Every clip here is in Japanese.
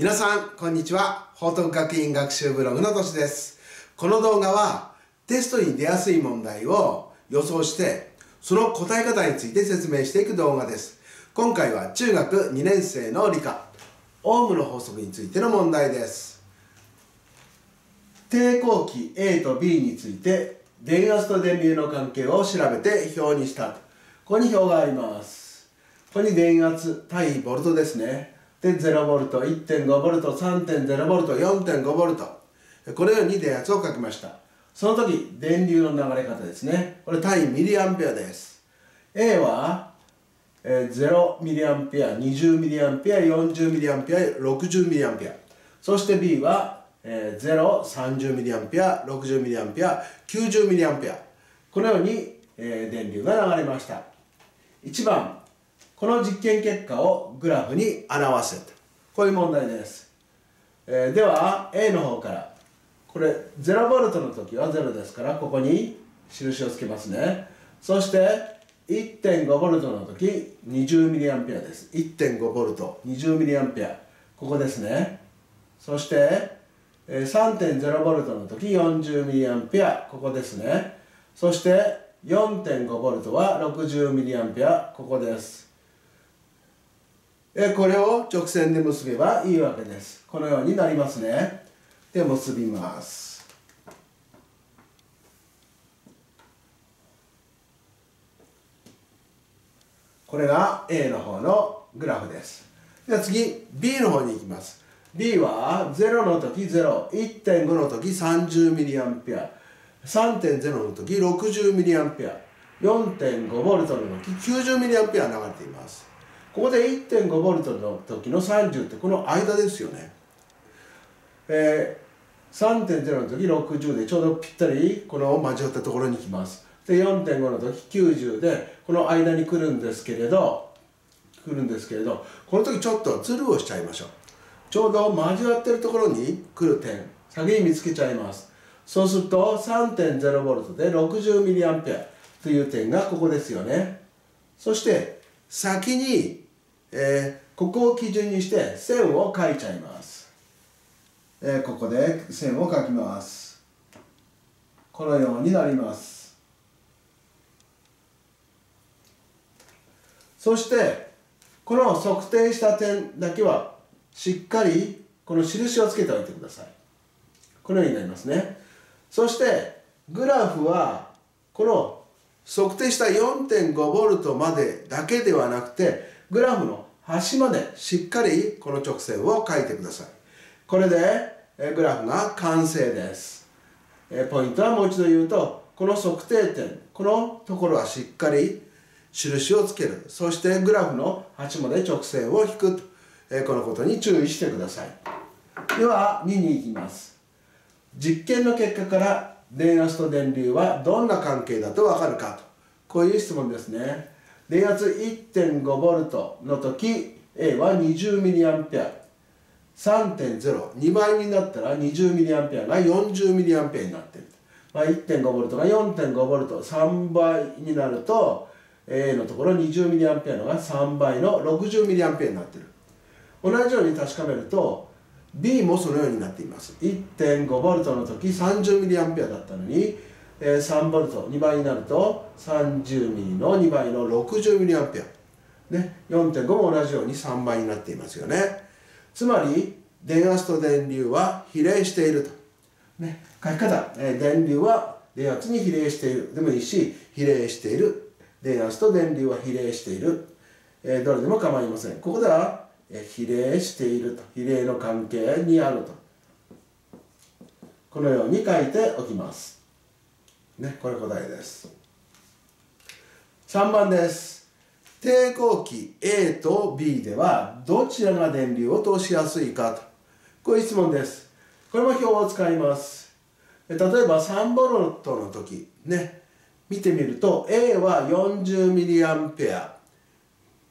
皆さん、こんにちは。報徳学院学習ブログのとしです。この動画はテストに出やすい問題を予想して、その答え方について説明していく動画です。今回は中学2年生の理科、オウムの法則についての問題です。抵抗器 A と B について電圧と電流の関係を調べて表にした。ここに表があります。ここに電圧対ボルトですね。で、0ボルト、1.5ボルト、3.0ボルト、4.5ボルト。このように電圧を書きました。その時、電流の流れ方ですね。これ対ミリアンペアです。A は、えー、0ミリアンペア、20ミリアンペア、40ミリアンペア、60ミリアンペア。そして B は、えー、0、30ミリアンペア、60ミリアンペア、90ミリアンペア。このように、えー、電流が流れました。1番、この実験結果をグラフに表せと。こういう問題です。えー、では、A の方から。これ、0ボルトの時は0ですから、ここに印をつけますね。そして、1.5ボルトの時、20ミリアンペアです。1.5ボルト、20ミリアンペア。ここですね。そして、3.0ボルトの時、40ミリアンペア。ここですね。そして、4.5ボルトは60ミリアンペア。ここです。これを直線で結べばいいわけです。このようになりますね。で、結びます。これが A の方のグラフです。では次、B の方に行きます。B は0の時0、1.5の時30ミリアンペア、3.0の時60ミリアンペア、4.5ボルトの時90ミリアンペア流れています。ここで1.5ボルトの時の30ってこの間ですよね。えー、3.0の時60でちょうどぴったりこの交わったところに来ます。で4.5の時90でこの間に来るんですけれど来るんですけれどこの時ちょっとズルをしちゃいましょう。ちょうど交わってるところに来る点先に見つけちゃいます。そうすると3.0ボルトで60ミリアンペアという点がここですよね。そして先に、えー、ここを基準にして線を書いちゃいます。えー、ここで線を書きます。このようになります。そして、この測定した点だけはしっかりこの印をつけておいてください。このようになりますね。そして、グラフはこの測定した4.5ボルトまでだけではなくて、グラフの端までしっかりこの直線を書いてください。これでグラフが完成です。ポイントはもう一度言うと、この測定点、このところはしっかり印をつける。そしてグラフの端まで直線を引くと。このことに注意してください。では、2に行きます。実験の結果から電圧と電流はどんな関係だとわかるかと。こういう質問ですね。電圧1.5ボルトの時、A は20ミリアンペア。3.0、2倍になったら20ミリアンペアが40ミリアンペアになっている。まあ、1.5ボルトが4.5ボルト、3倍になると、A のところ20ミリアンペアのが3倍の60ミリアンペアになっている。同じように確かめると、B もそのようになっています。1.5ボルトの時30ミリアンペアだったのに、3ボルト2倍になると30ミリの2倍の60ミリアンペア。ね、4.5も同じように3倍になっていますよね。つまり、電圧と電流は比例していると。ね、書き方、え、電流は電圧に比例している。でもいいし、比例している。電圧と電流は比例している。えー、どれでも構いません。ここでは、比例していると。比例の関係にあると。このように書いておきます。ね、これ答えです。3番です。抵抗器 A と B ではどちらが電流を通しやすいかと。こういう質問です。これも表を使います。例えば3ボルトの時、ね、見てみると A は 40mA、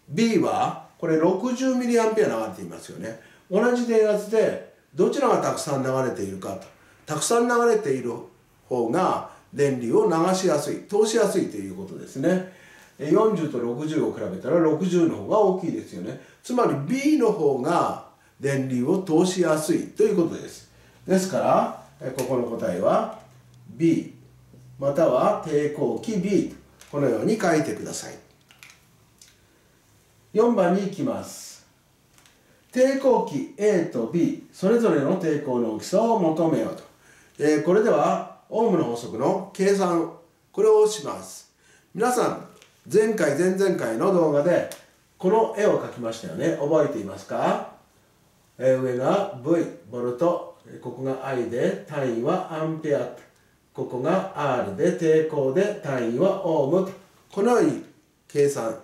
B はこれ 60mA 流れていますよね。同じ電圧でどちらがたくさん流れているかと。たくさん流れている方が電流を流しやすい、通しやすいということですね。40と60を比べたら60の方が大きいですよね。つまり B の方が電流を通しやすいということですですからここの答えは B または抵抗器 B このように書いてください4番に行きます。抵抗器 A と B それぞれの抵抗の大きさを求めようと、えー、これではオウムの法則の計算これをします。皆さん前回前々回の動画でこの絵を描きましたよね。覚えていますか、えー、上が V ボルト。ここが I で単位はアンペアここが R で抵抗で単位はオウムと。このように計算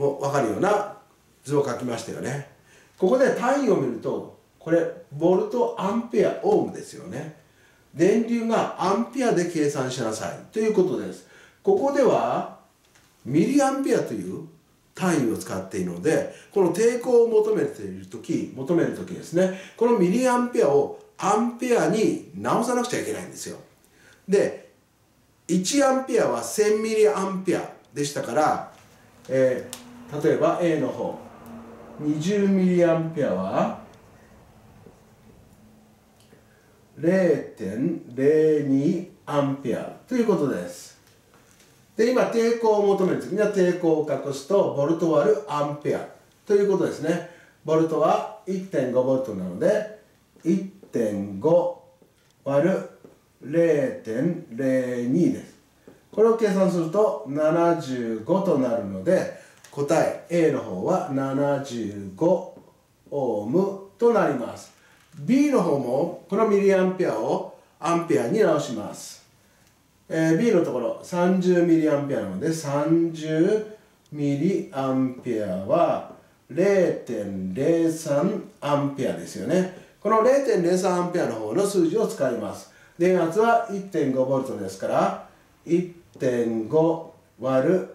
も分かるような図を書きましたよね。ここで単位を見るとこれボルトアンペアオームですよね。電流がアンペアで計算しなさい。ということです。ここではミリアンペアという単位を使っているのでこの抵抗を求めている時求める時ですね。このミリアンペアをアンペアに直さなくちゃいけないんですよ。で1アンペアは1000ミリアンペアでしたから、えー、例えば A の方。20ミリアンペアは0.02アンペアということです。で今抵抗を求める時には抵抗を隠すとボルト割るアンペアということですね。ボルトは1.5ボルトなので1.5割る0.02です。これを計算すると75となるので答え A の方は75オームとなります。B の方もこのミリアンペアをアンペアに直します、えー、B のところ30ミリアンペアなので30ミリアンペアは0.03アンペアですよね。この0.03アンペアの方の数字を使います。電圧は 1.5V ですから1.5割る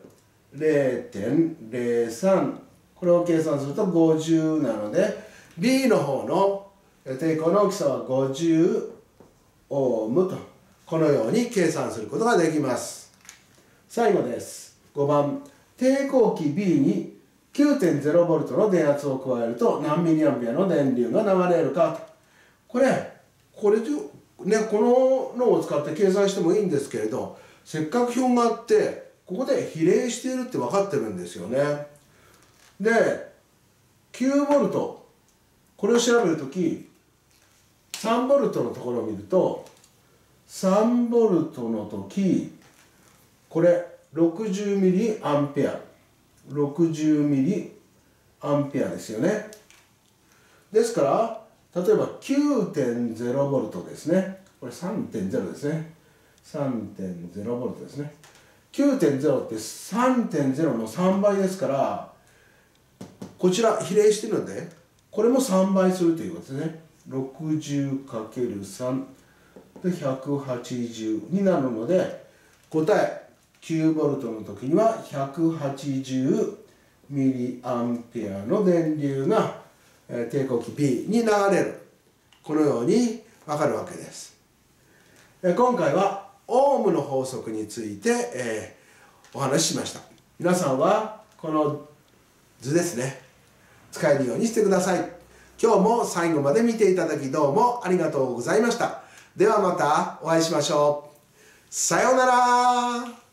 0.03これを計算すると50なので B の方の抵抗の大きさは50オームとこのように計算することができます。最後です。5番抵抗器 B に 9.0V の電圧を加えると何ミリアンペアの電流が流れるか。これこれねこののを使って計算してもいいんですけれどせっかく表があってここで比例しているって分かってるんですよね。で 9V これを調べる時 3V のところを見ると 3V の時これ60ミリアンペア。60ミリアンペアですよね。ですから例えば 9.0V ですね。これ3.0ですね。3.0V ですね。9.0って3.0の3倍ですからこちら比例してるのでこれも3倍するということですね。60×3 で180になるので答え 9V の時には180ミリアンペアの電流が抵抗器 B に流れる。このようにわかるわけです。今回はオウムの法則について、えー、お話ししました。皆さんはこの図ですね。使えるようにしてください。今日も最後まで見ていただきどうもありがとうございました。ではまたお会いしましょう。さようなら。